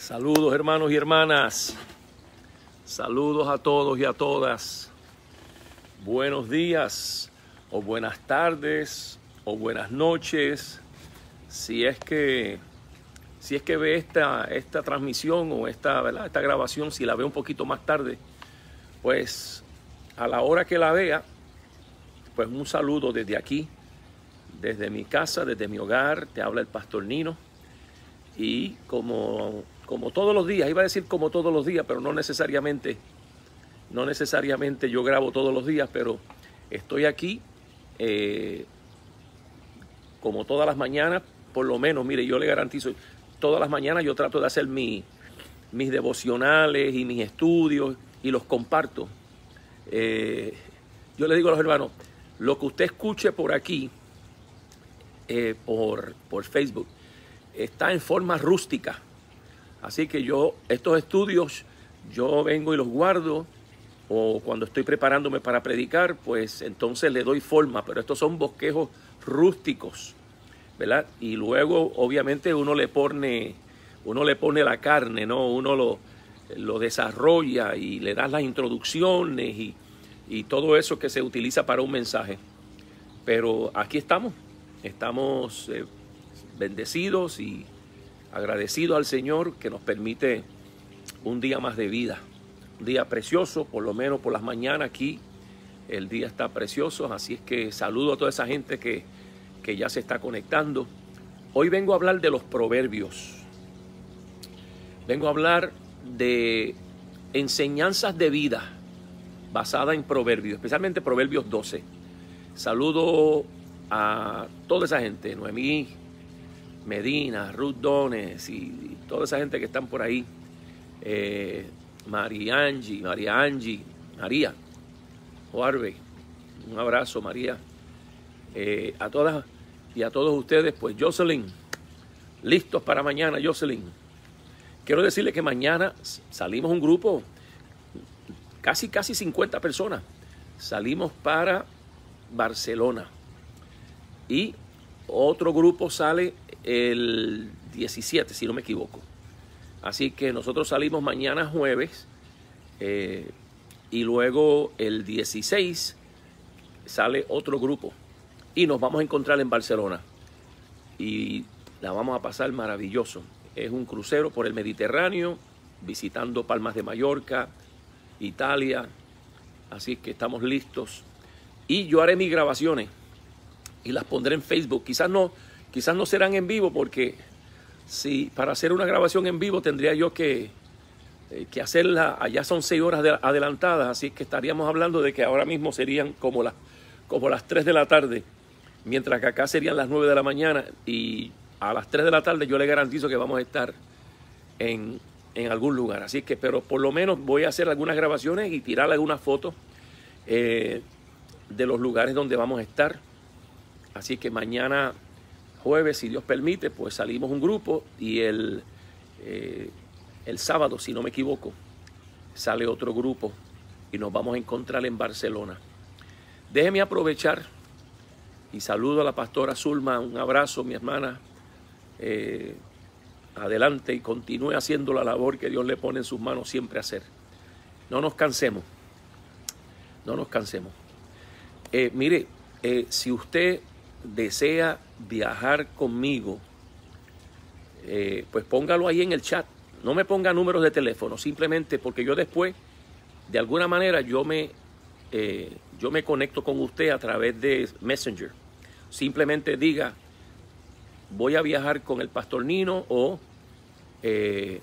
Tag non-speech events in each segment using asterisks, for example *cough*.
Saludos hermanos y hermanas. Saludos a todos y a todas. Buenos días o buenas tardes o buenas noches. Si es que si es que ve esta, esta transmisión o esta, ¿verdad? esta grabación, si la ve un poquito más tarde, pues a la hora que la vea, pues un saludo desde aquí, desde mi casa, desde mi hogar, te habla el pastor Nino. Y como, como todos los días, iba a decir como todos los días, pero no necesariamente, no necesariamente yo grabo todos los días, pero estoy aquí eh, como todas las mañanas, por lo menos, mire, yo le garantizo, todas las mañanas yo trato de hacer mi, mis devocionales y mis estudios y los comparto. Eh, yo le digo a los hermanos, lo que usted escuche por aquí, eh, por, por Facebook, está en forma rústica. Así que yo, estos estudios, yo vengo y los guardo, o cuando estoy preparándome para predicar, pues entonces le doy forma, pero estos son bosquejos rústicos, ¿verdad? Y luego, obviamente, uno le pone, uno le pone la carne, ¿no? Uno lo, lo desarrolla y le das las introducciones y, y todo eso que se utiliza para un mensaje. Pero aquí estamos, estamos eh, bendecidos y agradecidos al Señor que nos permite un día más de vida, un día precioso, por lo menos por las mañanas aquí. El día está precioso, así es que saludo a toda esa gente que, que ya se está conectando. Hoy vengo a hablar de los proverbios. Vengo a hablar de enseñanzas de vida basada en proverbios, especialmente proverbios 12. Saludo a toda esa gente, Noemí, Medina, Ruth Dones y, toda esa gente que están por ahí. Eh, María Angie, María Angie, María, un abrazo María. Eh, a todas y a todos ustedes, pues Jocelyn, listos para mañana, Jocelyn. Quiero decirle que mañana salimos un grupo, casi, casi 50 personas. Salimos para Barcelona. Y otro grupo sale el 17, si no me equivoco. Así que nosotros salimos mañana jueves eh, y luego el 16 sale otro grupo y nos vamos a encontrar en Barcelona y la vamos a pasar maravilloso. Es un crucero por el Mediterráneo, visitando Palmas de Mallorca, Italia, así que estamos listos. Y yo haré mis grabaciones y las pondré en Facebook. Quizás no, quizás no serán en vivo porque si para hacer una grabación en vivo tendría yo que, eh, que hacerla, allá son seis horas de, adelantadas, así que estaríamos hablando de que ahora mismo serían como, las como las 3 de la tarde, mientras que acá serían las 9 de la mañana y a las 3 de la tarde yo le garantizo que vamos a estar en, en algún lugar. Así que, pero por lo menos voy a hacer algunas grabaciones y tirar algunas fotos eh, de los lugares donde vamos a estar. Así que mañana jueves, si Dios permite, pues salimos un grupo y el, eh, el sábado, si no me equivoco, sale otro grupo y nos vamos a encontrar en Barcelona. Déjeme aprovechar y saludo a la pastora Zulma, un abrazo, mi hermana. Eh, adelante y continúe haciendo la labor que Dios le pone en sus manos siempre a hacer. No nos cansemos, no nos cansemos. Eh, mire, si usted desea viajar conmigo, eh, pues póngalo ahí en el chat. No me ponga números de teléfono, simplemente porque yo después, de alguna manera, yo me, yo me conecto con usted a través de Messenger. Simplemente diga, voy a viajar con el pastor Nino o eh,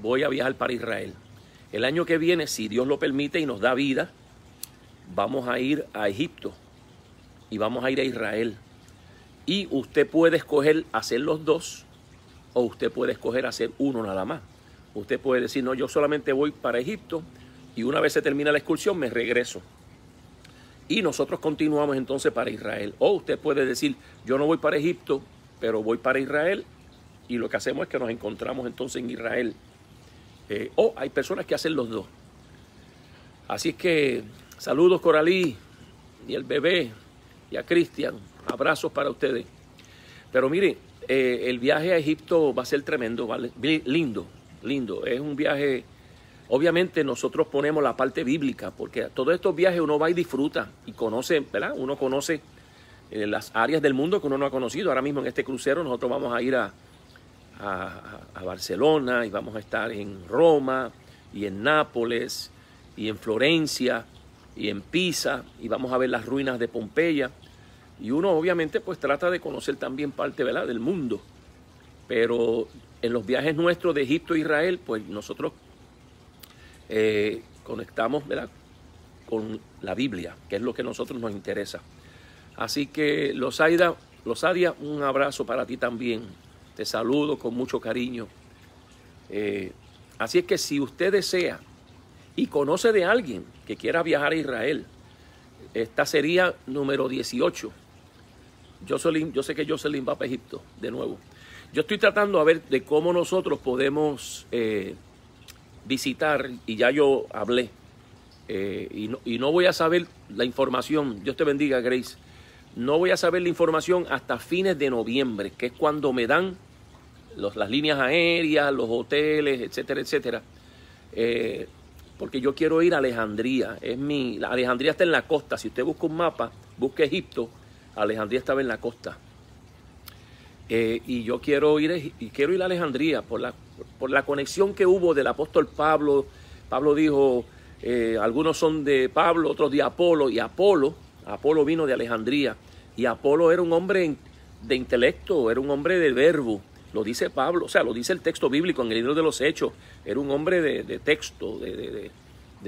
voy a viajar para Israel. El año que viene, si Dios lo permite y nos da vida, vamos a ir a Egipto y vamos a ir a Israel. Y usted puede escoger hacer los dos o usted puede escoger hacer uno nada más. Usted puede decir, no, yo solamente voy para Egipto y una vez se termina la excursión me regreso. Y nosotros continuamos entonces para Israel. O usted puede decir, yo no voy para Egipto, pero voy para Israel y lo que hacemos es que nos encontramos entonces en Israel. Eh, o hay personas que hacen los dos. Así es que saludos Coralí y el bebé y a Cristian. Abrazos para ustedes. Pero mire, eh, el viaje a Egipto va a ser tremendo, lindo, lindo. Es un viaje, obviamente nosotros ponemos la parte bíblica, porque todos estos viajes uno va y disfruta y conoce, ¿verdad? Uno conoce eh, las áreas del mundo que uno no ha conocido. Ahora mismo en este crucero nosotros vamos a ir a, a, Barcelona y vamos a estar en Roma y en Nápoles y en Florencia y en Pisa y vamos a ver las ruinas de Pompeya. Y uno obviamente pues trata de conocer también parte ¿verdad? del mundo. Pero en los viajes nuestros de Egipto e Israel, pues nosotros eh, conectamos ¿verdad? con la Biblia, que es lo que a nosotros nos interesa. Así que los Aida, los Adia, un abrazo para ti también. Te saludo con mucho cariño. Eh, así es que si usted desea y conoce de alguien que quiera viajar a Israel, esta sería número 18. Yo sé que Jocelyn va para Egipto de nuevo. Yo estoy tratando a ver de cómo nosotros podemos eh, visitar, y ya yo hablé, eh, y, no, y no voy a saber la información, Dios te bendiga Grace, no voy a saber la información hasta fines de noviembre, que es cuando me dan las líneas aéreas, los hoteles, etcétera, etcétera. Eh, porque yo quiero ir a Alejandría. Es mi, Alejandría está en la costa. Si usted busca un mapa, busque Egipto, Alejandría estaba en la costa. Eh, y yo quiero ir, y quiero ir a Alejandría por la, por la conexión que hubo del apóstol Pablo. Pablo dijo, eh, algunos son de Pablo, otros de Apolo, y Apolo, Apolo vino de Alejandría, y Apolo era un hombre de intelecto, era un hombre de verbo, lo dice Pablo, o sea, lo dice el texto bíblico en el libro de los Hechos. Era un hombre de, texto, de,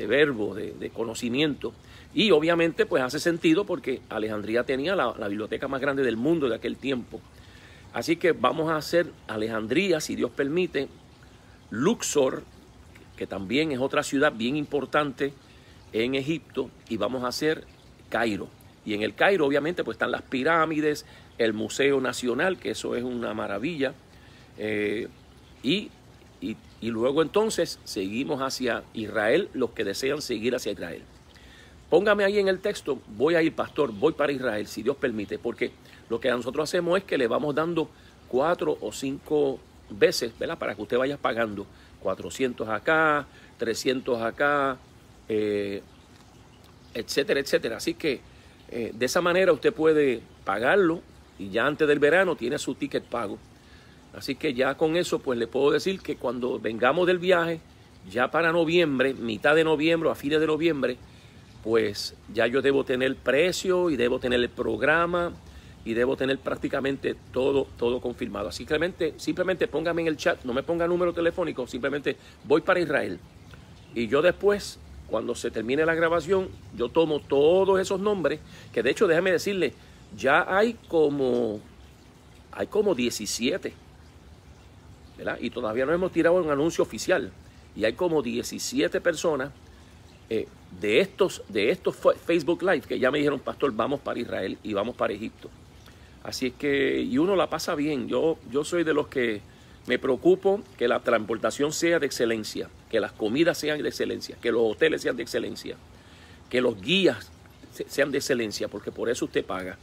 verbo, de, conocimiento. Y obviamente pues hace sentido porque Alejandría tenía la, biblioteca más grande del mundo de aquel tiempo. Así que vamos a hacer Alejandría, si Dios permite, Luxor, que también es otra ciudad bien importante en Egipto, y vamos a hacer Cairo. Y en el Cairo obviamente pues están las pirámides, el Museo Nacional, que eso es una maravilla. Eh, y, luego entonces seguimos hacia Israel, los que desean seguir hacia Israel. Póngame ahí en el texto, voy a ir, pastor, voy para Israel, si Dios permite, porque lo que nosotros hacemos es que le vamos dando cuatro o cinco veces, ¿verdad? Para que usted vaya pagando 400 acá, 300 acá, eh, etcétera, etcétera. Así que eh, de esa manera usted puede pagarlo y ya antes del verano tiene su ticket pago. Así que ya con eso pues le puedo decir que cuando vengamos del viaje, ya para noviembre, mitad de noviembre a fines de noviembre, pues ya yo debo tener precio y debo tener el programa y debo tener prácticamente todo, todo confirmado. Así simplemente, simplemente póngame en el chat, no me ponga número telefónico, simplemente voy para Israel. Y yo después, cuando se termine la grabación, yo tomo todos esos nombres, que de hecho déjame decirle, ya hay como, hay como 17 y todavía no hemos tirado un anuncio oficial. Y hay como 17 personas eh, de, estos, de estos Facebook Live que ya me dijeron, pastor, vamos para Israel y vamos para Egipto. Así es que, y uno la pasa bien. Yo, yo soy de los que me preocupo que la transportación sea de excelencia, que las comidas sean de excelencia, que los hoteles sean de excelencia, que los guías sean de excelencia, porque por eso usted paga.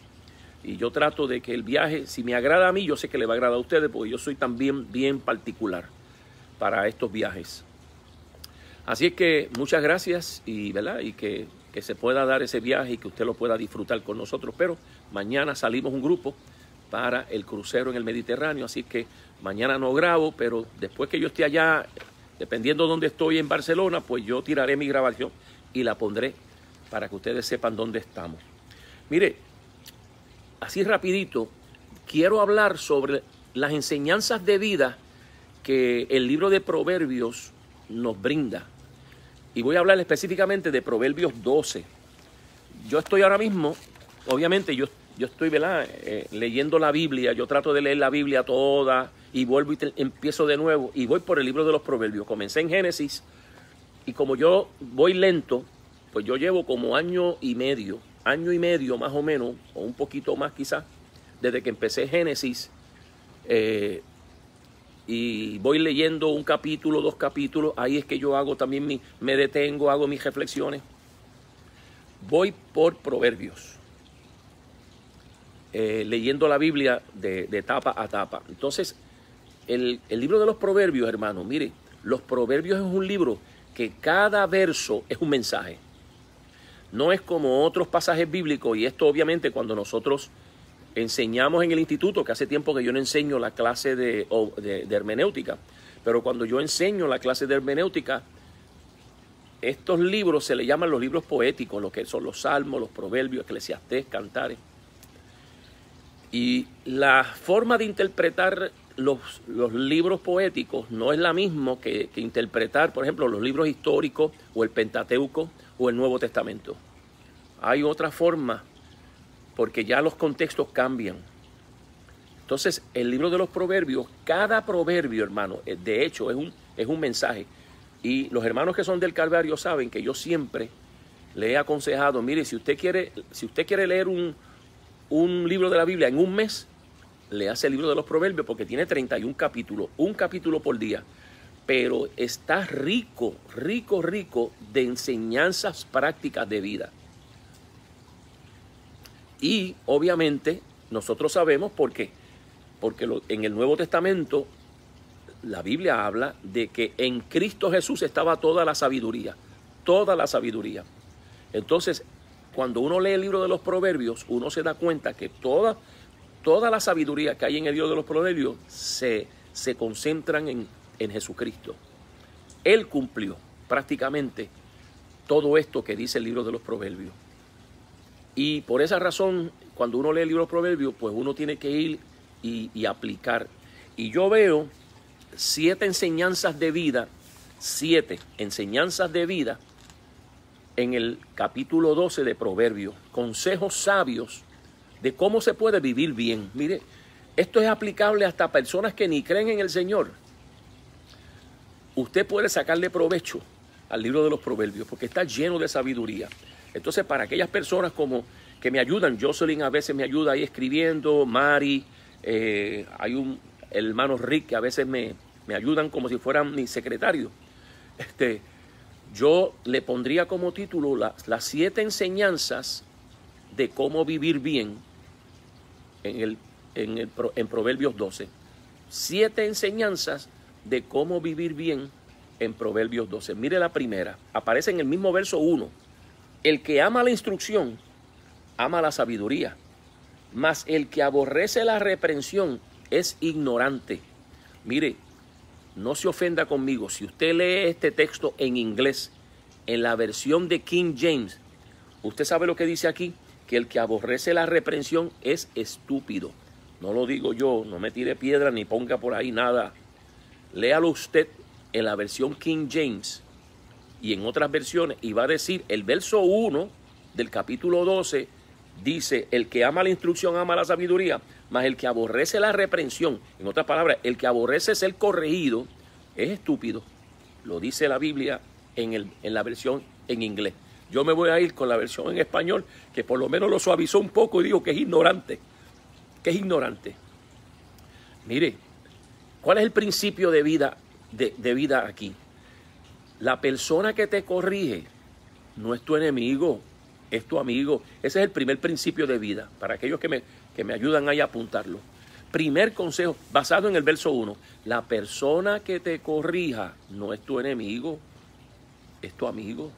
Y yo trato de que el viaje, si me agrada a mí, yo sé que le va a agradar a ustedes, porque yo soy también bien particular para estos viajes. Así es que muchas gracias y, ¿verdad? y que, que se pueda dar ese viaje y que usted lo pueda disfrutar con nosotros. Pero mañana salimos un grupo para el crucero en el Mediterráneo, así que mañana no grabo, pero después que yo esté allá, dependiendo de dónde estoy en Barcelona, pues yo tiraré mi grabación y la pondré para que ustedes sepan dónde estamos. Mire, así rapidito, quiero hablar sobre las enseñanzas de vida que el libro de Proverbios nos brinda. Y voy a hablar específicamente de Proverbios 12. Yo estoy ahora mismo, obviamente yo, yo estoy eh, leyendo la Biblia, yo trato de leer la Biblia toda y vuelvo y empiezo de nuevo y voy por el libro de los Proverbios. Comencé en Génesis y como yo voy lento, pues yo llevo como año y medio año y medio más o menos, o un poquito más quizás, desde que empecé Génesis, eh, y voy leyendo un capítulo, dos capítulos, ahí es que yo hago también mi, me detengo, hago mis reflexiones. Voy por proverbios. eh, leyendo la Biblia de, de, tapa a tapa. Entonces, el, el libro de los proverbios, hermano, mire, los proverbios es un libro que cada verso es un mensaje. No es como otros pasajes bíblicos, y esto obviamente cuando nosotros enseñamos en el instituto, que hace tiempo que yo no enseño la clase de, de, hermenéutica, pero cuando yo enseño la clase de hermenéutica, estos libros se le llaman los libros poéticos, lo que son los salmos, los proverbios, eclesiastés, cantares. Y la forma de interpretar los, los libros poéticos no es la misma que interpretar, por ejemplo, los libros históricos o el Pentateuco o el Nuevo Testamento. Hay otra forma porque ya los contextos cambian. Entonces, el libro de los proverbios, cada proverbio, hermano, eh, de hecho es un, es un mensaje. Y los hermanos que son del Calvario saben que yo siempre le he aconsejado, mire, si usted quiere, si usted quiere leer un, un libro de la Biblia en un mes, le hace el libro de los proverbios porque tiene 31 capítulos, un capítulo por día. Pero está rico, rico, rico de enseñanzas prácticas de vida. Y obviamente nosotros sabemos por qué. Porque en el Nuevo Testamento la Biblia habla de que en Cristo Jesús estaba toda la sabiduría, toda la sabiduría. Entonces, cuando uno lee el libro de los proverbios, uno se da cuenta que toda, toda la sabiduría que hay en el libro de los proverbios se, se concentran en, en Jesucristo. Él cumplió prácticamente todo esto que dice el libro de los proverbios. Y por esa razón, cuando uno lee el libro de Proverbios, pues uno tiene que ir y, aplicar. Y yo veo siete enseñanzas de vida, siete enseñanzas de vida en el capítulo 12 de Proverbios, consejos sabios de cómo se puede vivir bien. Mire, esto es aplicable hasta personas que ni creen en el Señor. Usted puede sacarle provecho al libro de los Proverbios porque está lleno de sabiduría. Entonces, para aquellas personas como que me ayudan, Jocelyn a veces me ayuda ahí escribiendo, Mari, eh, hay un hermano Rick que a veces me, me ayudan como si fueran mi secretario. Este, yo le pondría como título las siete enseñanzas de cómo vivir bien en, el, en, el, en Proverbios 12. Siete enseñanzas de cómo vivir bien en Proverbios 12. Mire la primera, aparece en el mismo verso 1 el que ama la instrucción, ama la sabiduría, mas el que aborrece la reprensión es ignorante. Mire, no se ofenda conmigo, si usted lee este texto en inglés, en la versión de King James, usted sabe lo que dice aquí, que el que aborrece la reprensión es estúpido. No lo digo yo, no me tire piedra ni ponga por ahí nada. Léalo usted en la versión King James y en otras versiones, y va a decir el verso 1 del capítulo 12, dice, el que ama la instrucción ama la sabiduría, mas el que aborrece la reprensión, en otras palabras, el que aborrece ser corregido, es estúpido. Lo dice la Biblia en, el, en la versión en inglés. Yo me voy a ir con la versión en español, que por lo menos lo suavizó un poco y digo que es ignorante, que es ignorante. Mire, ¿cuál es el principio de vida, de, de vida aquí? La persona que te corrige no es tu enemigo, es tu amigo. Ese es el primer principio de vida, para aquellos que me, que me ayudan ahí a apuntarlo. Primer consejo, basado en el verso 1, la persona que te corrija no es tu enemigo, es tu amigo.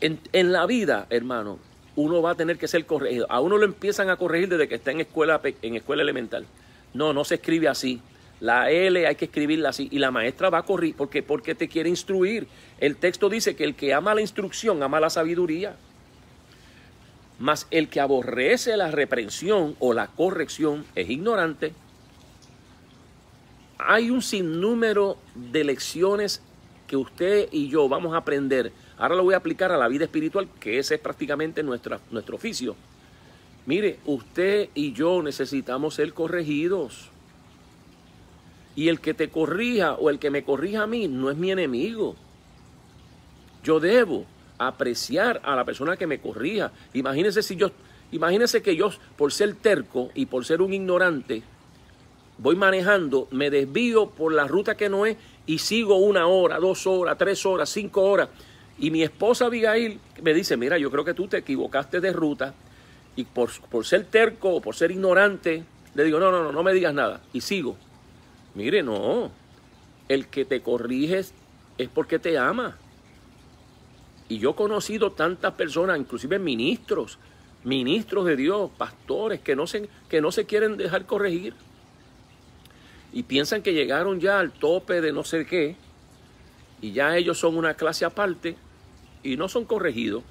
En, en, la vida, hermano, uno va a tener que ser corregido. A uno lo empiezan a corregir desde que está en escuela, en escuela elemental. No, no se escribe así. La L hay que escribirla así y la maestra va a correr porque, porque te quiere instruir. El texto dice que el que ama la instrucción ama la sabiduría. Mas el que aborrece la reprensión o la corrección es ignorante. Hay un sinnúmero de lecciones que usted y yo vamos a aprender. Ahora lo voy a aplicar a la vida espiritual, que ese es prácticamente nuestro oficio. Mire, usted y yo necesitamos ser corregidos. Y el que te corrija o el que me corrija a mí no es mi enemigo. Yo debo apreciar a la persona que me corrija. Imagínese si yo, imagínese que yo, por ser terco y por ser un ignorante, voy manejando, me desvío por la ruta que no es y sigo una hora, dos horas, tres horas, cinco horas. Y mi esposa Abigail me dice, mira, yo creo que tú te equivocaste de ruta y por, por ser terco o por ser ignorante, le digo, no, no, no, no me digas nada. Y sigo. Mire, no. El que te corriges es porque te ama. Y yo he conocido tantas personas, inclusive ministros, ministros de Dios, pastores, que no se, que no se quieren dejar corregir. Y piensan que llegaron ya al tope de no sé qué. Y ya ellos son una clase aparte y no son corregidos.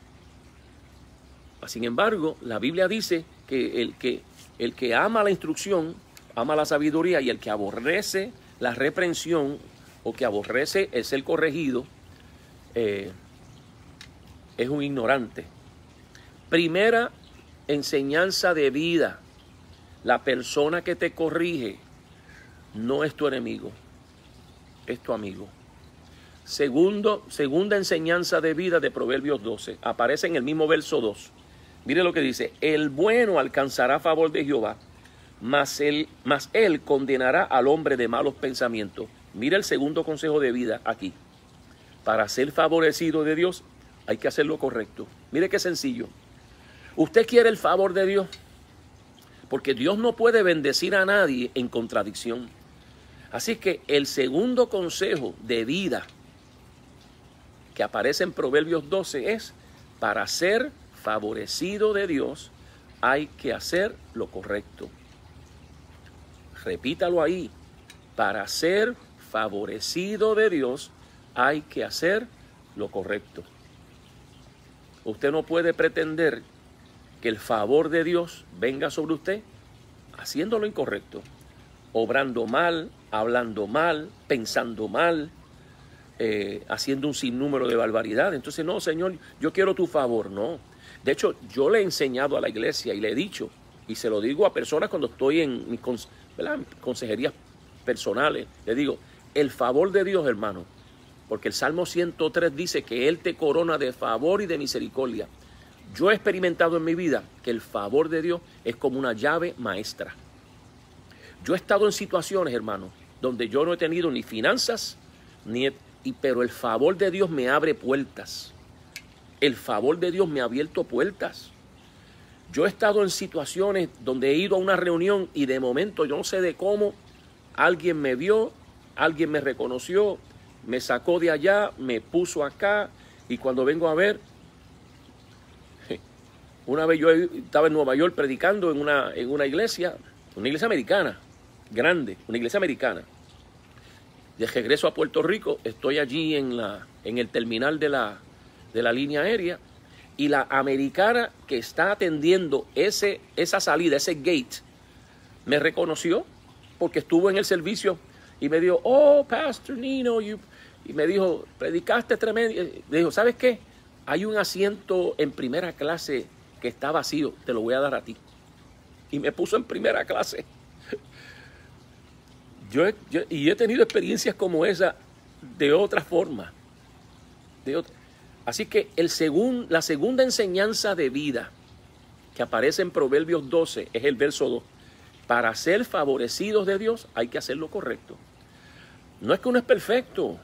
Sin embargo, la Biblia dice que el que, el que ama la instrucción, ama la sabiduría y el que aborrece la reprensión o que aborrece el ser corregido, eh, es un ignorante. Primera enseñanza de vida. La persona que te corrige no es tu enemigo, es tu amigo. Segundo, segunda enseñanza de vida de Proverbios 12. Aparece en el mismo verso 2. Mire lo que dice, el bueno alcanzará favor de Jehová, mas él, él condenará al hombre de malos pensamientos. Mire el segundo consejo de vida aquí. Para ser favorecido de Dios hay que hacer lo correcto. Mire qué sencillo. Usted quiere el favor de Dios, porque Dios no puede bendecir a nadie en contradicción. Así que el segundo consejo de vida que aparece en Proverbios 12 es, para ser favorecido de Dios, hay que hacer lo correcto. Repítalo ahí. Para ser favorecido de Dios, hay que hacer lo correcto. Usted no puede pretender que el favor de Dios venga sobre usted haciendo lo incorrecto, obrando mal, hablando mal, pensando mal, eh, haciendo un sinnúmero de barbaridades. Entonces, no, Señor, yo quiero tu favor, no. De hecho, yo le he enseñado a la iglesia y le he dicho, y se lo digo a personas cuando estoy en mis consejerías personales, le digo, el favor de Dios, hermano, porque el Salmo 103 dice que Él te corona de favor y de misericordia. Yo he experimentado en mi vida que el favor de Dios es como una llave maestra. Yo he estado en situaciones, hermano, donde yo no he tenido ni finanzas, ni y, pero el favor de Dios me abre puertas el favor de Dios me ha abierto puertas. Yo he estado en situaciones donde he ido a una reunión y de momento yo no sé de cómo alguien me vio, alguien me reconoció, me sacó de allá, me puso acá y cuando vengo a ver, *laughs* una vez yo estaba en Nueva York predicando en una, en una iglesia, una iglesia americana, grande, una iglesia americana. De regreso a Puerto Rico, estoy allí en, la, en el terminal de la, de la línea aérea y la americana que está atendiendo ese, esa salida, ese gate, me reconoció porque estuvo en el servicio y me dijo, oh, Pastor Nino, y me dijo, predicaste tremendo. Me dijo, ¿sabes qué? Hay un asiento en primera clase que está vacío, te lo voy a dar a ti. Y me puso en primera clase. Yo, y he tenido experiencias como esa de otra forma. De otra, Así que el la segunda enseñanza de vida que aparece en Proverbios 12 es el verso 2. Para ser favorecidos de Dios hay que hacer lo correcto. No es que uno es perfecto,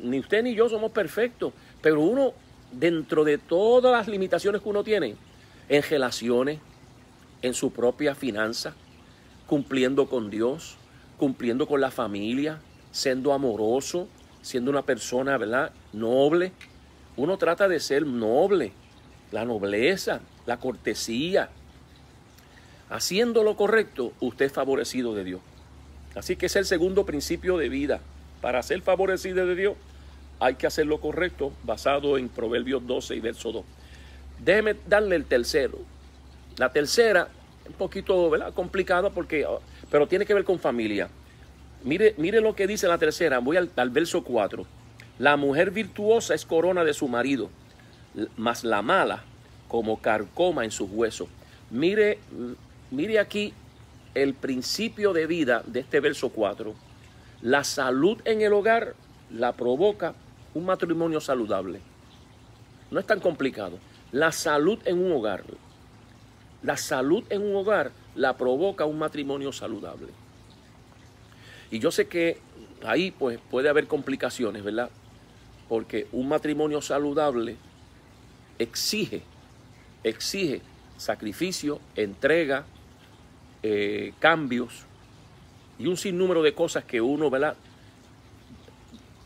ni usted ni yo somos perfectos, pero uno dentro de todas las limitaciones que uno tiene, en relaciones, en su propia finanza, cumpliendo con Dios, cumpliendo con la familia, siendo amoroso, siendo una persona, ¿verdad? Noble, uno trata de ser noble, la nobleza, la cortesía. Haciendo lo correcto, usted es favorecido de Dios. Así que es el segundo principio de vida. Para ser favorecido de Dios, hay que hacer lo correcto basado en Proverbios 12 y verso 2. Déjeme darle el tercero. La tercera, un poquito complicada porque, ah, pero tiene que ver con familia. Mire, mire lo que dice la tercera. Voy al, al verso 4. La mujer virtuosa es corona de su marido, mas la mala como carcoma en sus huesos. Mire, mire aquí el principio de vida de este verso 4. La salud en el hogar la provoca un matrimonio saludable. No es tan complicado. La salud en un hogar. La salud en un hogar la provoca un matrimonio saludable. Y yo sé que ahí pues puede haber complicaciones, ¿verdad? Porque un matrimonio saludable exige, exige sacrificio, entrega, eh, cambios y un sinnúmero de cosas que uno ¿verdad?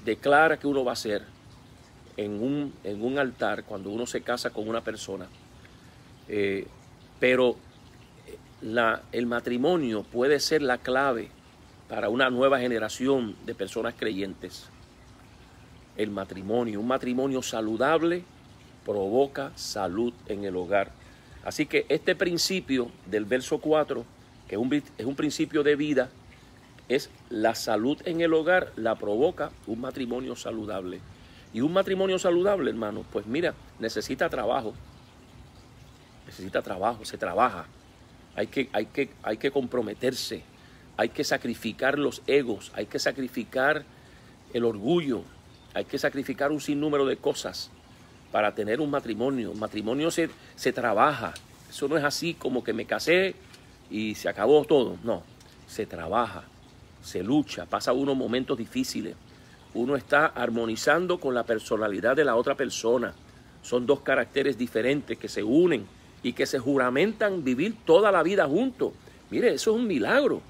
declara que uno va a hacer en un, en un altar cuando uno se casa con una persona. Eh, pero la, el matrimonio puede ser la clave para una nueva generación de personas creyentes. El matrimonio, un matrimonio saludable provoca salud en el hogar. Así que este principio del verso 4, que es un, es un principio de vida, es la salud en el hogar, la provoca un matrimonio saludable. Y un matrimonio saludable, hermano, pues mira, necesita trabajo. Necesita trabajo, se trabaja. Hay que, hay que, hay que comprometerse. Hay que sacrificar los egos. Hay que sacrificar el orgullo. Hay que sacrificar un sinnúmero de cosas para tener un matrimonio. Un matrimonio se, se trabaja. Eso no es así como que me casé y se acabó todo. No, se trabaja, se lucha, pasa unos momentos difíciles uno está armonizando con la personalidad de la otra persona. Son dos caracteres diferentes que se unen y que se juramentan vivir toda la vida juntos. Mire, eso es un milagro.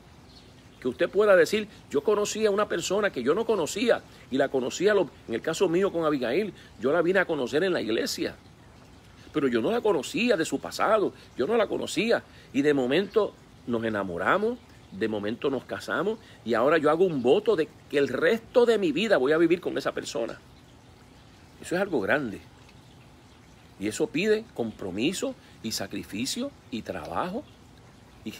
Que usted pueda decir, yo conocí a una persona que yo no conocía y la conocía, en el caso mío con Abigail, yo la vine a conocer en la iglesia. Pero yo no la conocía de su pasado, yo no la conocía. Y de momento nos enamoramos, de momento nos casamos y ahora yo hago un voto de que el resto de mi vida voy a vivir con esa persona. Eso es algo grande. Y eso pide compromiso y sacrificio y trabajo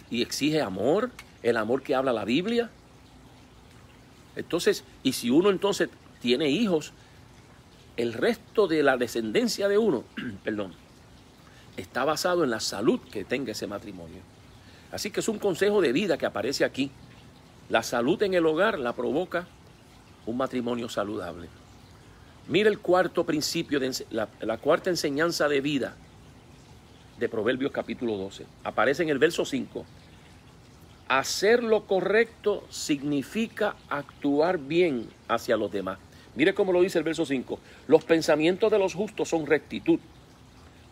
y, exige amor, el amor que habla la Biblia. Entonces, y si uno entonces tiene hijos, el resto de la descendencia de uno, *clears throat* perdón, está basado en la salud que tenga ese matrimonio. Así que es un consejo de vida que aparece aquí. La salud en el hogar la provoca un matrimonio saludable. Mira el cuarto principio, de, la, la cuarta enseñanza de vida de Proverbios capítulo 12. Aparece en el verso 5. Hacer lo correcto significa actuar bien hacia los demás. Mire cómo lo dice el verso 5. Los pensamientos de los justos son rectitud,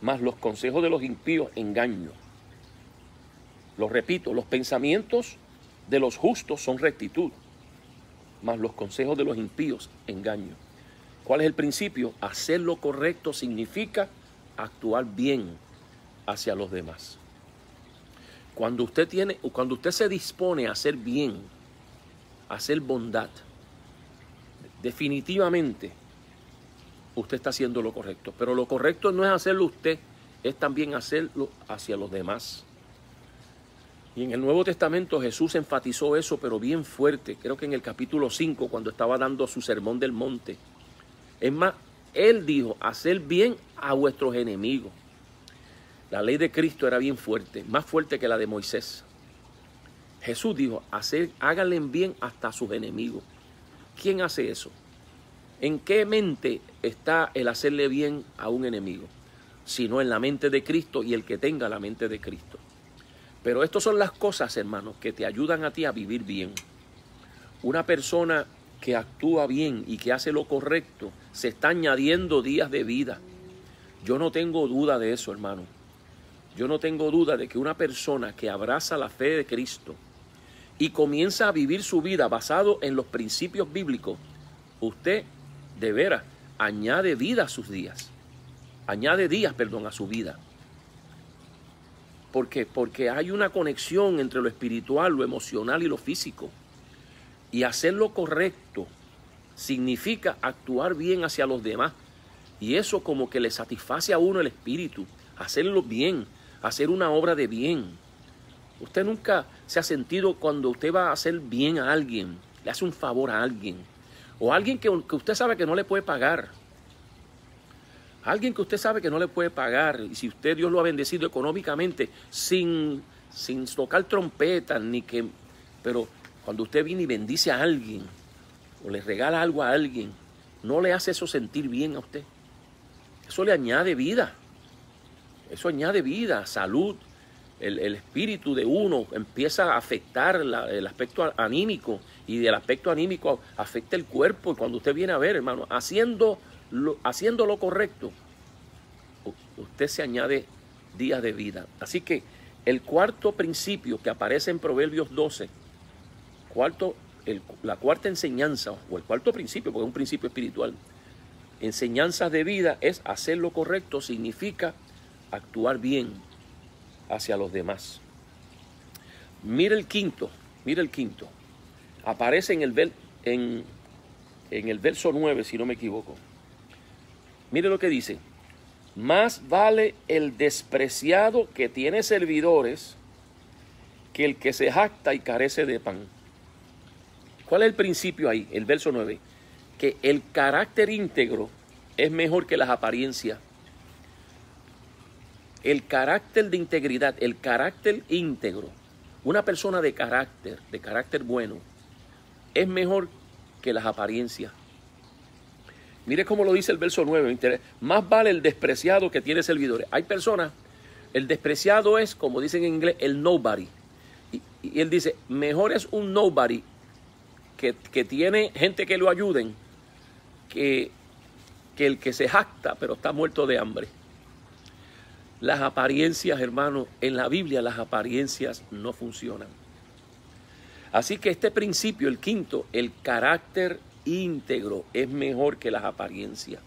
mas los consejos de los impíos engaño. Lo repito, los pensamientos de los justos son rectitud, mas los consejos de los impíos engaño. ¿Cuál es el principio? Hacer lo correcto significa actuar bien hacia los demás. Cuando usted tiene, cuando usted se dispone a hacer bien, a hacer bondad, definitivamente usted está haciendo lo correcto. Pero lo correcto no es hacerlo usted, es también hacerlo hacia los demás. Y en el Nuevo Testamento Jesús enfatizó eso, pero bien fuerte. Creo que en el capítulo 5, cuando estaba dando su sermón del monte. Es más, Él dijo, hacer bien a vuestros enemigos. La ley de Cristo era bien fuerte, más fuerte que la de Moisés. Jesús dijo, hacer, háganle bien hasta a sus enemigos. ¿Quién hace eso? ¿En qué mente está el hacerle bien a un enemigo? Sino en la mente de Cristo y el que tenga la mente de Cristo. Pero estas son las cosas, hermanos, que te ayudan a ti a vivir bien. Una persona que actúa bien y que hace lo correcto, se está añadiendo días de vida. Yo no tengo duda de eso, hermano. Yo no tengo duda de que una persona que abraza la fe de Cristo y comienza a vivir su vida basado en los principios bíblicos, usted de veras añade vida a sus días. Añade días, perdón, a su vida. ¿Por qué? Porque hay una conexión entre lo espiritual, lo emocional y lo físico. Y hacer lo correcto significa actuar bien hacia los demás. Y eso como que le satisface a uno el espíritu. Hacerlo bien, hacer una obra de bien. Usted nunca se ha sentido cuando usted va a hacer bien a alguien, le hace un favor a alguien. O alguien que, que usted sabe que no le puede pagar Alguien que usted sabe que no le puede pagar y si usted Dios lo ha bendecido económicamente sin, sin tocar trompetas ni que... Pero cuando usted viene y bendice a alguien o le regala algo a alguien, no le hace eso sentir bien a usted. Eso le añade vida. Eso añade vida, salud. El, espíritu de uno empieza a afectar el aspecto anímico y del aspecto anímico afecta el cuerpo. Y cuando usted viene a ver, hermano, haciendo lo, haciendo lo correcto, usted se añade días de vida. Así que el cuarto principio que aparece en Proverbios 12, cuarto, la cuarta enseñanza, o el cuarto principio, porque es un principio espiritual, enseñanzas de vida es hacer lo correcto, significa actuar bien hacia los demás. Mira el quinto, mira el quinto. Aparece en el, en, en el verso 9, si no me equivoco. Mire lo que dice. Más vale el despreciado que tiene servidores que el que se jacta y carece de pan. ¿Cuál es el principio ahí? El verso 9. Que el carácter íntegro es mejor que las apariencias. El carácter de integridad, el carácter íntegro, una persona de carácter, de carácter bueno, es mejor que las apariencias. Mire cómo lo dice el verso 9. Más vale el despreciado que tiene servidores. Hay personas, el despreciado es, como dicen en inglés, el nobody. Y, él dice, mejor es un nobody que, tiene gente que lo ayuden que, que el que se jacta pero está muerto de hambre. Las apariencias, hermano, en la Biblia las apariencias no funcionan. Así que este principio, el quinto, el carácter íntegro es mejor que las apariencias.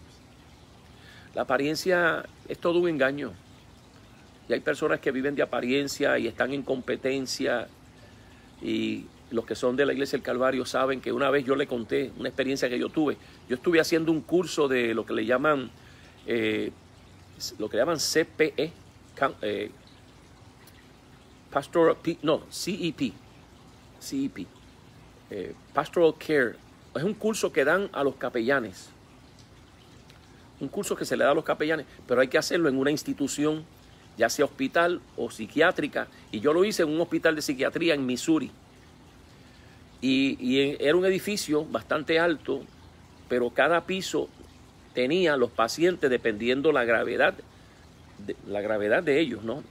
La apariencia es todo un engaño. Y hay personas que viven de apariencia y están en competencia. Y los que son de la iglesia del Calvario saben que una vez yo le conté una experiencia que yo tuve. Yo estuve haciendo un curso de lo que le llaman, eh, lo que llaman CPE, eh, Pastoral, no, CEP, CEP, eh, Pastoral Care es un curso que dan a los capellanes. Un curso que se le da a los capellanes, pero hay que hacerlo en una institución, ya sea hospital o psiquiátrica. Y yo lo hice en un hospital de psiquiatría en Missouri. Y, era un edificio bastante alto, pero cada piso tenía los pacientes dependiendo la gravedad, de, la gravedad de ellos, ¿no?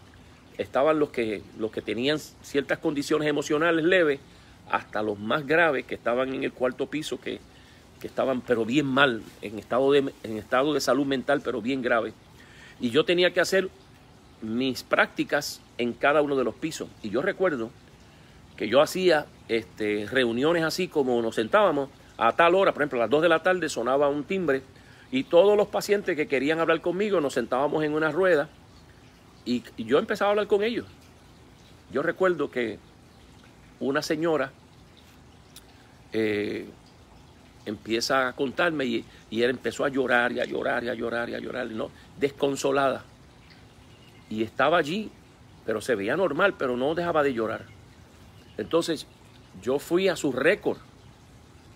Estaban los que, los que tenían ciertas condiciones emocionales leves hasta los más graves que estaban en el cuarto piso, que, estaban pero bien mal, en estado, de, en estado de salud mental, pero bien grave. Y yo tenía que hacer mis prácticas en cada uno de los pisos. Y yo recuerdo que yo hacía este, reuniones así como nos sentábamos a tal hora, por ejemplo, a las 2 de la tarde sonaba un timbre y todos los pacientes que querían hablar conmigo nos sentábamos en una rueda y yo empezaba a hablar con ellos. Yo recuerdo que una señora eh, empieza a contarme y, y, él empezó a llorar y a llorar y a llorar y a llorar, ¿no? desconsolada. Y estaba allí, pero se veía normal, pero no dejaba de llorar. Entonces yo fui a su récord,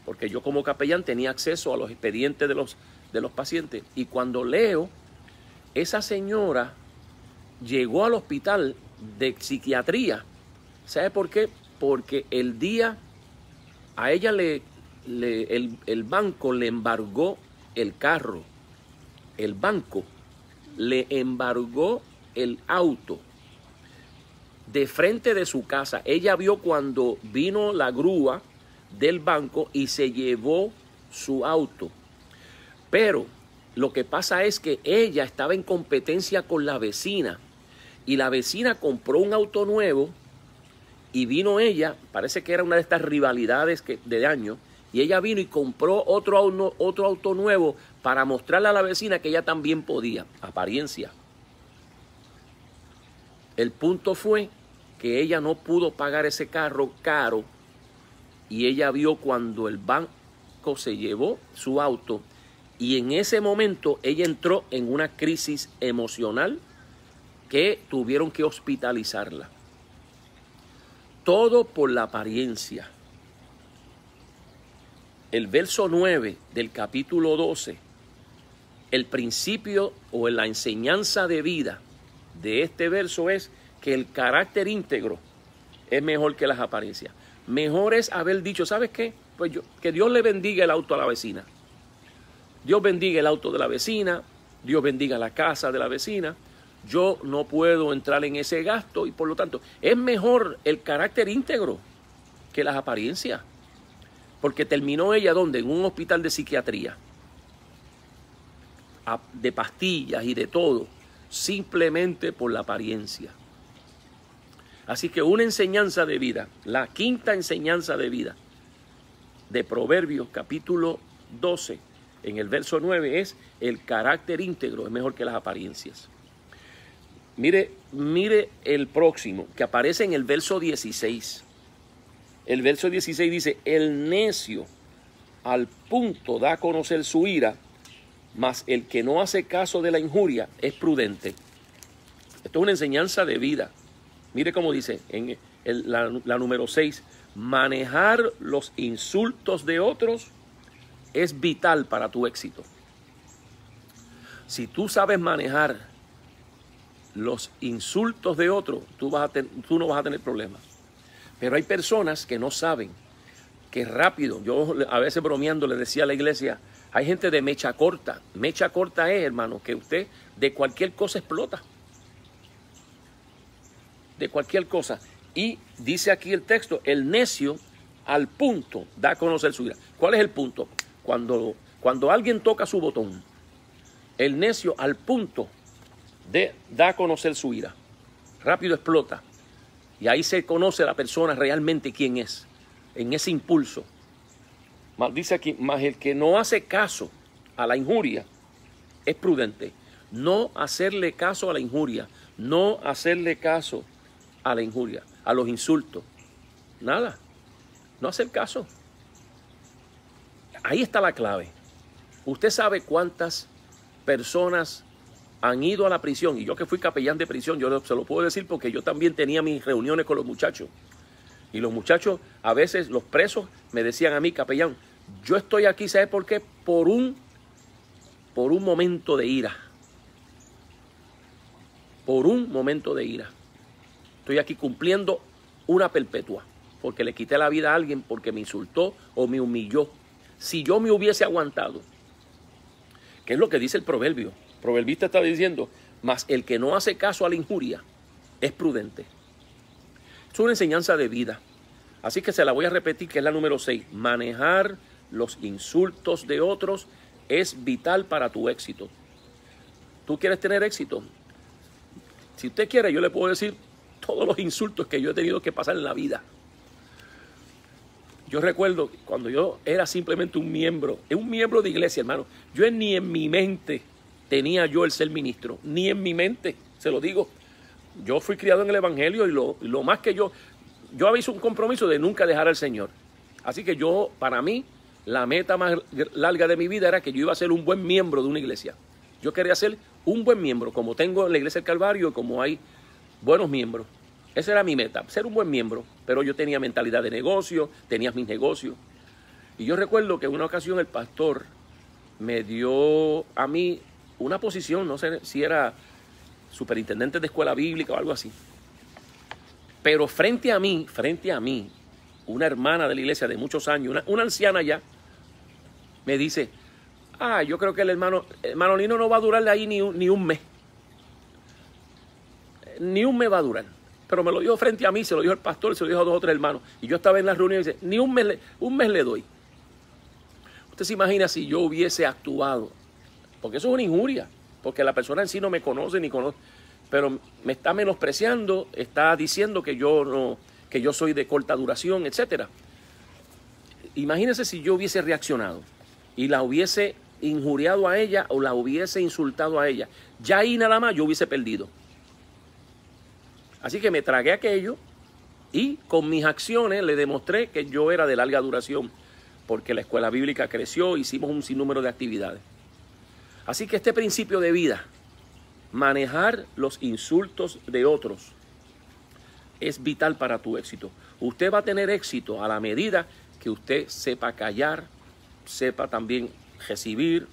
porque yo como capellán tenía acceso a los expedientes de los, de los pacientes. Y cuando leo, esa señora llegó al hospital de psiquiatría. ¿Sabe por qué? porque el día a ella le, el, el banco le embargó el carro, el banco le embargó el auto de frente de su casa. Ella vio cuando vino la grúa del banco y se llevó su auto. Pero lo que pasa es que ella estaba en competencia con la vecina y la vecina compró un auto nuevo y vino ella, parece que era una de estas rivalidades que, de año, y ella vino y compró otro, otro auto nuevo para mostrarle a la vecina que ella también podía, apariencia. El punto fue que ella no pudo pagar ese carro caro y ella vio cuando el banco se llevó su auto y en ese momento ella entró en una crisis emocional que tuvieron que hospitalizarla. Todo por la apariencia. El verso 9 del capítulo 12, el principio o la enseñanza de vida de este verso es que el carácter íntegro es mejor que las apariencias. Mejor es haber dicho, ¿sabes qué? Pues yo, que Dios le bendiga el auto a la vecina. Dios bendiga el auto de la vecina, Dios bendiga la casa de la vecina, yo no puedo entrar en ese gasto y por lo tanto es mejor el carácter íntegro que las apariencias. Porque terminó ella donde? En un hospital de psiquiatría. De pastillas y de todo. simplemente por la apariencia. Así que una enseñanza de vida, la quinta enseñanza de vida de Proverbios capítulo 12, en el verso 9, es el carácter íntegro, es mejor que las apariencias. Mire, mire el próximo, que aparece en el verso 16. El verso 16 dice, el necio al punto da a conocer su ira, mas el que no hace caso de la injuria es prudente. Esto es una enseñanza de vida. Mire cómo dice en la, la número 6, manejar los insultos de otros es vital para tu éxito. Si tú sabes manejar los insultos de otros, tú, vas a tú no vas a tener problemas. Pero hay personas que no saben que rápido, yo a veces bromeando le decía a la iglesia, hay gente de mecha corta. Mecha corta es, hermano, que usted de cualquier cosa explota. De cualquier cosa. Y dice aquí el texto, el necio al punto da a conocer su ira. ¿Cuál es el punto? Cuando, cuando alguien toca su botón, el necio al punto de da a conocer su ira. Rápido explota. Y ahí se conoce la persona realmente quién es, en ese impulso. Dice aquí, más el que no hace caso a la injuria es prudente. No hacerle caso a la injuria, no hacerle caso a la injuria, a los insultos. Nada, no hacer caso. Ahí está la clave. Usted sabe cuántas personas han ido a la prisión, y yo que fui capellán de prisión, yo se lo puedo decir porque yo también tenía mis reuniones con los muchachos. Y los muchachos, a veces los presos, me decían a mí, capellán, yo estoy aquí, ¿sabe por qué? Por un, por un momento de ira. Por un momento de ira. Estoy aquí cumpliendo una perpetua, porque le quité la vida a alguien porque me insultó o me humilló. Si yo me hubiese aguantado, ¿qué es lo que dice el proverbio? proverbista está diciendo, mas el que no hace caso a la injuria es prudente. Es una enseñanza de vida. Así que se la voy a repetir, que es la número 6. Manejar los insultos de otros es vital para tu éxito. ¿Tú quieres tener éxito? Si usted quiere, yo le puedo decir todos los insultos que yo he tenido que pasar en la vida. Yo recuerdo cuando yo era simplemente un miembro, un miembro de iglesia, hermano. Yo ni en mi mente tenía yo el ser ministro, ni en mi mente, se lo digo. Yo fui criado en el Evangelio y lo, lo más que yo, yo había un compromiso de nunca dejar al Señor. Así que yo, para mí, la meta más larga de mi vida era que yo iba a ser un buen miembro de una iglesia. Yo quería ser un buen miembro, como tengo en la iglesia del Calvario, como hay buenos miembros. Esa era mi meta, ser un buen miembro. Pero yo tenía mentalidad de negocio, tenía mis negocios. Y yo recuerdo que en una ocasión el pastor me dio a mí una posición, no sé si era superintendente de escuela bíblica o algo así. Pero frente a mí, frente a mí, una hermana de la iglesia de muchos años, una, anciana ya, me dice, ah, yo creo que el hermano, hermano Lino no va a durar ahí ni, ni un mes. Ni un mes va a durar. Pero me lo dijo frente a mí, se lo dijo el pastor, se lo dijo a dos o tres hermanos. Y yo estaba en la reunión y dice, ni un mes, le, un mes le doy. Usted se imagina si yo hubiese actuado, porque eso es una injuria, porque la persona en sí no me conoce ni conoce, pero me está menospreciando, está diciendo que yo no, que yo soy de corta duración, etcétera. Imagínense si yo hubiese reaccionado y la hubiese injuriado a ella o la hubiese insultado a ella. Ya ahí nada más yo hubiese perdido. Así que me tragué aquello y con mis acciones le demostré que yo era de larga duración, porque la escuela bíblica creció, hicimos un sinnúmero de actividades. Así que este principio de vida, manejar los insultos de otros, es vital para tu éxito. Usted va a tener éxito a la medida que usted sepa callar, sepa también recibir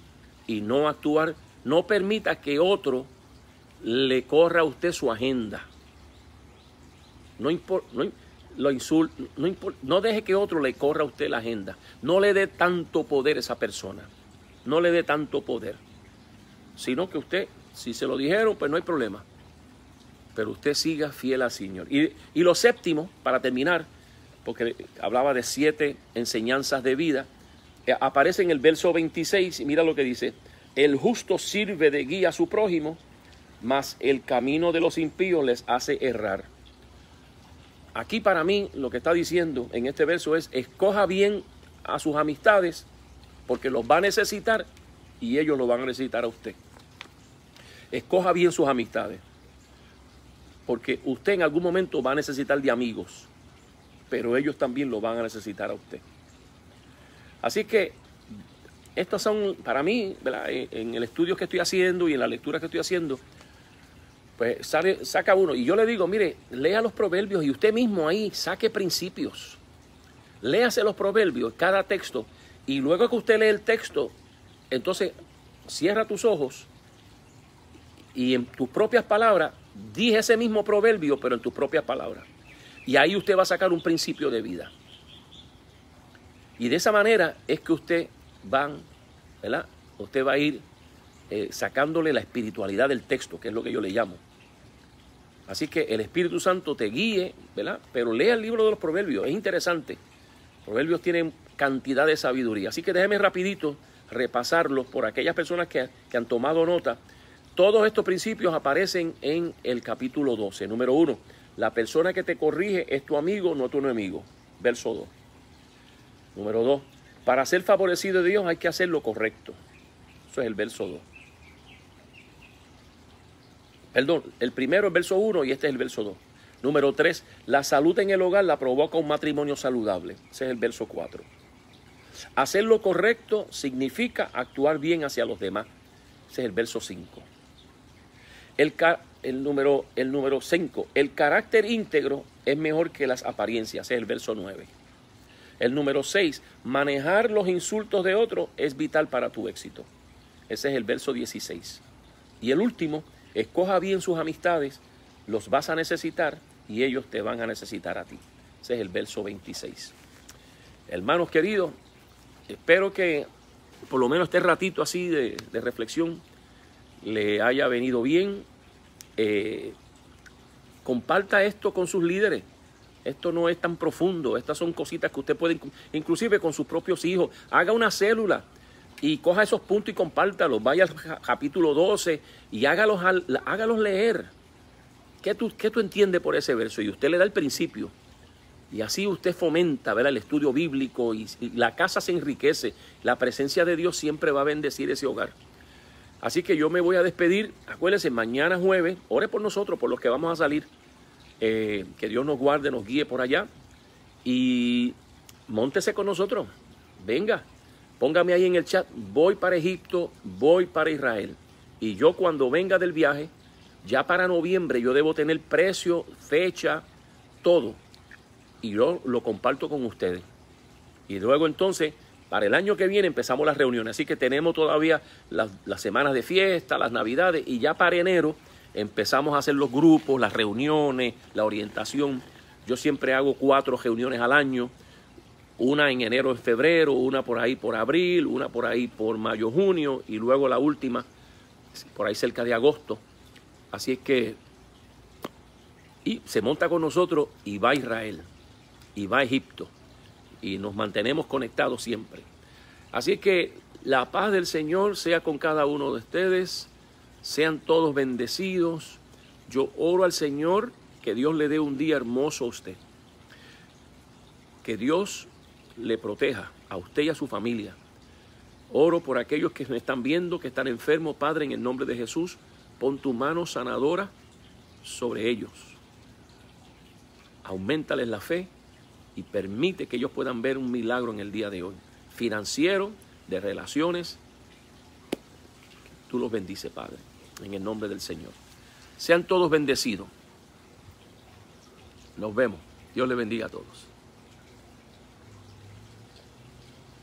y no actuar. No permita que otro le corra a usted su agenda. No, no, lo no, deje que otro le corra a usted la agenda. No le dé tanto poder a esa persona. No le dé tanto poder. Sino que usted, si se lo dijeron, pues no hay problema pero usted siga fiel al Señor. Y, lo séptimo, para terminar, porque hablaba de siete enseñanzas de vida, eh, aparece en el verso 26 y mira lo que dice, el justo sirve de guía a su prójimo, mas el camino de los impíos les hace errar. Aquí para mí lo que está diciendo en este verso es, escoja bien a sus amistades, porque los va a necesitar y ellos lo van a necesitar a usted. Escoja bien sus amistades, porque usted en algún momento va a necesitar de amigos, pero ellos también lo van a necesitar a usted. Así que estas son, para mí, en el estudio que estoy haciendo y en la lectura que estoy haciendo, pues saca uno. Y yo le digo, mire, lea los proverbios y usted mismo ahí saque principios. Léase los proverbios, cada texto, y luego que usted lee el texto, entonces cierra tus ojos y en tus propias palabras, dije ese mismo proverbio, pero en tus propias palabras. Y ahí usted va a sacar un principio de vida. Y de esa manera es que usted va, ¿verdad? Usted va a ir eh, sacándole la espiritualidad del texto, que es lo que yo le llamo. Así que el Espíritu Santo te guíe, ¿verdad? Pero lea el libro de los proverbios, es interesante. Proverbios tienen cantidad de sabiduría. Así que déjeme rapidito repasarlos por aquellas personas que, han tomado nota. Todos estos principios aparecen en el capítulo 12. Número uno, la persona que te corrige es tu amigo, no tu enemigo. Verso 2. Número 2, para ser favorecido de Dios hay que hacer lo correcto. Eso es el verso 2. Perdón, el primero es verso 1 y este es el verso 2. Número 3, la salud en el hogar la provoca un matrimonio saludable. Ese es el verso 4. Hacer lo correcto significa actuar bien hacia los demás. Ese es el verso 5. El, el, número, el número 5. El carácter íntegro es mejor que las apariencias. Ese es el verso 9. El número 6. Manejar los insultos de otro es vital para tu éxito. Ese es el verso 16. Y el último, escoja bien sus amistades, los vas a necesitar y ellos te van a necesitar a ti. Ese es el verso 26. Hermanos queridos, espero que por lo menos este ratito así de, reflexión le haya venido bien. Eh, comparta esto con sus líderes. Esto no es tan profundo. Estas son cositas que usted puede, inclusive con sus propios hijos, haga una célula y coja esos puntos y compártalos. Vaya al capítulo 12 y hágalos, hágalos leer. ¿Qué tú, ¿Qué tú entiendes por ese verso? Y usted le da el principio. Y así usted fomenta ¿verdad? el estudio bíblico y, la casa se enriquece. La presencia de Dios siempre va a bendecir ese hogar. Así que yo me voy a despedir. Acuérdese, mañana jueves, ore por nosotros, por los que vamos a salir. Eh, que Dios nos guarde, nos guíe por allá. Y montese con nosotros. Venga, póngame ahí en el chat. Voy para Egipto, voy para Israel. Y yo cuando venga del viaje, ya para noviembre, yo debo tener precio, fecha, todo y yo lo comparto con ustedes. Y luego entonces, para el año que viene empezamos las reuniones. Así que tenemos todavía las, semanas de fiesta, las navidades y ya para enero empezamos a hacer los grupos, las reuniones, la orientación. Yo siempre hago cuatro reuniones al año, una en enero, en febrero, una por ahí por abril, una por ahí por mayo, junio y luego la última por ahí cerca de agosto. Así es que, y se monta con nosotros y va a Israel y va a Egipto y nos mantenemos conectados siempre. Así que la paz del Señor sea con cada uno de ustedes, sean todos bendecidos. Yo oro al Señor que Dios le dé un día hermoso a usted. Que Dios le proteja a usted y a su familia. Oro por aquellos que me están viendo, que están enfermos, Padre, en el nombre de Jesús. Pon tu mano sanadora sobre ellos. Aumentales la fe y permite que ellos puedan ver un milagro en el día de hoy. Financiero, de relaciones. Tú los bendice, Padre, en el nombre del Señor. Sean todos bendecidos. Nos vemos. Dios le bendiga a todos.